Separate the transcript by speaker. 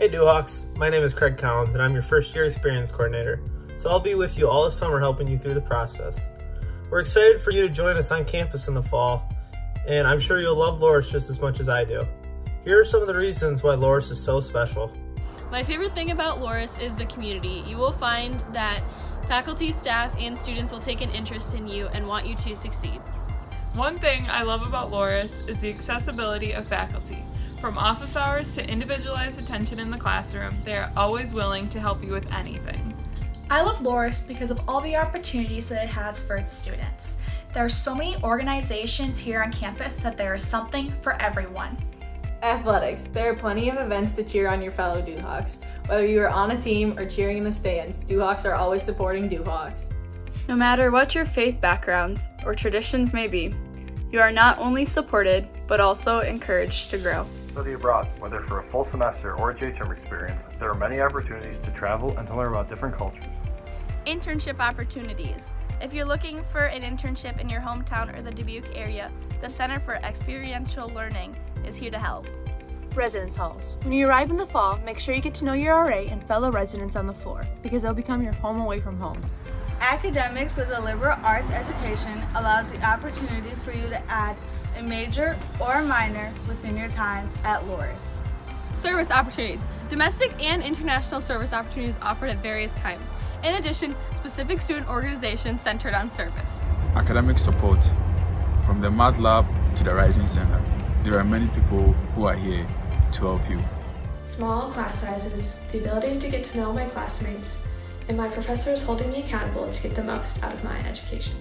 Speaker 1: Hey Duhawks, my name is Craig Collins and I'm your first year experience coordinator. So I'll be with you all this summer helping you through the process. We're excited for you to join us on campus in the fall and I'm sure you'll love Loras just as much as I do. Here are some of the reasons why Loras is so special.
Speaker 2: My favorite thing about Loras is the community. You will find that faculty, staff, and students will take an interest in you and want you to succeed.
Speaker 3: One thing I love about Loras is the accessibility of faculty. From office hours to individualized attention in the classroom, they are always willing to help you with anything.
Speaker 4: I love Loras because of all the opportunities that it has for its students. There are so many organizations here on campus that there is something for everyone.
Speaker 5: Athletics. There are plenty of events to cheer on your fellow Duhawks. Whether you are on a team or cheering in the stands, Duhawks are always supporting Duhawks.
Speaker 6: No matter what your faith backgrounds or traditions may be, you are not only supported, but also encouraged to grow.
Speaker 7: Study abroad, whether for a full semester or a J-term experience, there are many opportunities to travel and to learn about different cultures.
Speaker 8: Internship opportunities. If you're looking for an internship in your hometown or the Dubuque area, the Center for Experiential Learning is here to help.
Speaker 9: Residence halls. When you arrive in the fall, make sure you get to know your RA and fellow residents on the floor because they'll become your home away from home.
Speaker 10: Academics with a liberal arts education allows the opportunity for you to add a major or a minor within your time at Loras.
Speaker 2: Service opportunities. Domestic and international service opportunities offered at various times. In addition, specific student organizations centered on service.
Speaker 11: Academic support. From the Math Lab to the writing Center, there are many people who are here to help you.
Speaker 12: Small class sizes, the ability to get to know my classmates, and my professors holding me accountable to get the most out of my education.